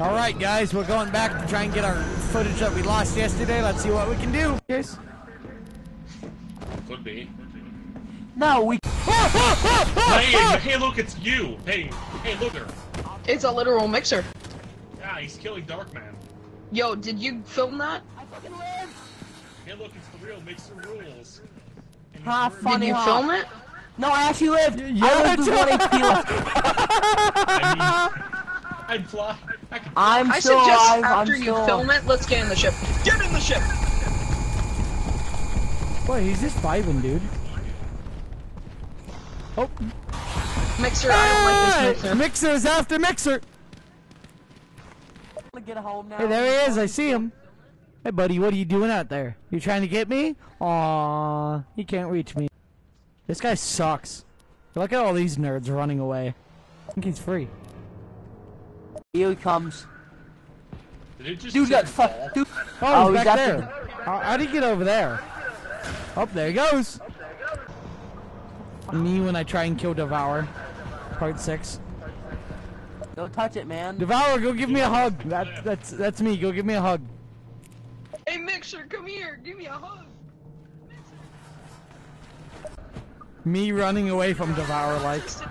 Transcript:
Alright guys, we're going back to try and get our footage that we lost yesterday. Let's see what we can do. Guys. Could be. No, we. hey, hey, look, it's you. Hey, hey, look her. It's a literal mixer. Yeah, he's killing Darkman. Yo, did you film that? I fucking live. Hey, look, it's the real Mixer rules. Ha, murdered- funny Did you how- film it? No, I actually lived. Yeah, I lived with one HP left. I mean, I'd fly. I could. I'm I still suggest alive. after I'm you still. film it, let's get in the ship. Get in the ship! Boy, he's just vibing, dude. Oh, Mixer, I don't like this mixer. Mixer's after Mixer. Get home now. Hey, there he is. I see him. Hey, buddy, what are you doing out there? You trying to get me? Aw, he can't reach me. This guy sucks. Look at all these nerds running away. I think he's free. Here he comes. Did it just Dude say got fall? fucked. Dude. Oh, Oh, he's he's back after there. How, how'd he get over there? Oh, there he goes. Me when I try and kill Devour. Part six. Don't touch it, man. Devour, go give me a hug. That, that's that's me. Go give me a hug. Hey, Mixer, come here. Give me a hug. Me running away from Devour like. Sit